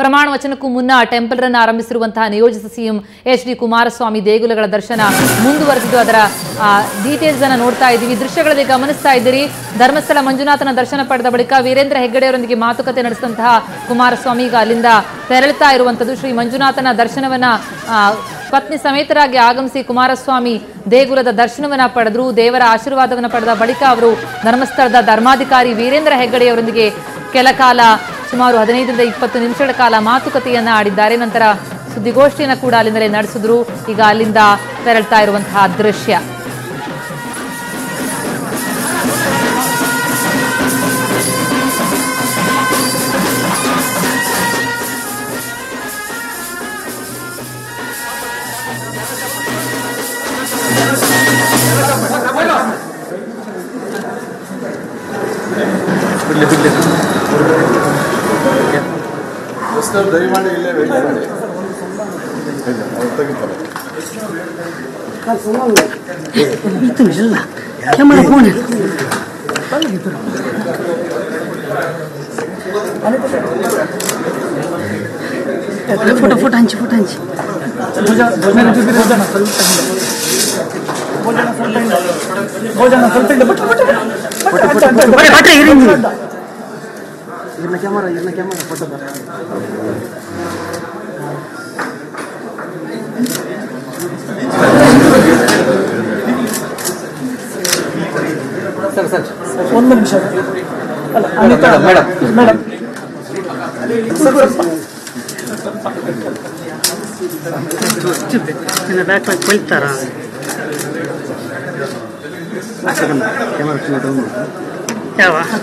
ಪ್ರಮಾಣ ವಚನಕ್ಕೂ ಮುನ್ನ temple run ಆರಂಭಿಸಿರುವಂತಹ ನಿಯೋಜಿತ ಸಿಎಂ ಎಚ್ ಡಿ ಕುಮಾರಸ್ವಾಮಿ ದೇಗುಲಗಳ ದರ್ಶನ ಮುಂದುವರೆದಿದ್ದು, ಅದರ ಡೀಟೇಲ್ಸ್ ಅನ್ನು ನೋಡ್ತಾ ಇದ್ದೀವಿ. ದೃಶ್ಯಗಳಲ್ಲಿ ಗಮನಿಸ್ತಾ ಇದ್ದೀರಿ. ಧರ್ಮಸ್ಥಳ ಮಂಜುನಾಥನ ದರ್ಶನ ಪಡೆದ ಬಳಿಕ ವೀರೇಂದ್ರ ಹೆಗ್ಗಡೆಯವರೊಂದಿಗೆ ಮಾತುಕತೆ ನಡೆಸಿದಂತಹ ಕುಮಾರಸ್ವಾಮಿ ಈಗ ಅಲ್ಲಿಂದ ತೆರಳುತ್ತಾ ಇರುವಂಥದ್ದು. ಶ್ರೀ ಮಂಜುನಾಥನ ದರ್ಶನವನ್ನ ಪತ್ನಿ ಸಮೇತರಾಗಿ ಆಗಮಿಸಿ ಕುಮಾರಸ್ವಾಮಿ ದೇಗುಲದ ದರ್ಶನವನ್ನ ಪಡೆದ್ರು. ದೇವರ ಆಶೀರ್ವಾದವನ್ನು ಪಡೆದ ಬಳಿಕ ಅವರು ಧರ್ಮಸ್ಥಳದ ಧರ್ಮಾಧಿಕಾರಿ ವೀರೇಂದ್ರ ಹೆಗ್ಗಡೆಯವರೊಂದಿಗೆ ಕೆಲ ಕಾಲ ಸುಮಾರು ಹದಿನೈದರಿಂದ ಇಪ್ಪತ್ತು ನಿಮಿಷಗಳ ಕಾಲ ಮಾತುಕತೆಯನ್ನ ಆಡಿದ್ದಾರೆ. ನಂತರ ಸುದ್ದಿಗೋಷ್ಠಿಯನ್ನ ಕೂಡ ಅಲ್ಲಿಂದಲೇ ನಡೆಸಿದ್ರು. ಈಗ ಅಲ್ಲಿಂದ ತೆರಳ್ತಾ ಇರುವಂತಹ ದೃಶ್ಯ. ಎಷ್ಟರು ದಯಮಾಡಿ ಇಲ್ಲೇ ವೆಯ್ಟ್ ಮಾಡಿ ಇಲ್ಲ, ಅವ್ರು ತೆಗಿತಾರೆ itu jelas. Kamera mana? Photo photo ಹಂಚಿ ಫೋಟೋ ಹಂಚಿ ಬಟ್ಟೆ ಬಟ್ಟೆ ಇರಿ ನೀವು ಇರ್ನ ಕ್ಯಾಮರಾ ಇರ್ನ ಕ್ಯಾಮರಾ ಫೋಟೋ ಸರ್ ಸರ್ ಒಂದು ನಿಮಿಷ ಅಲ್ಲ Anita madam madam back back ಕೊಳ್ತಾರಾ ಯಾವ ಸರ್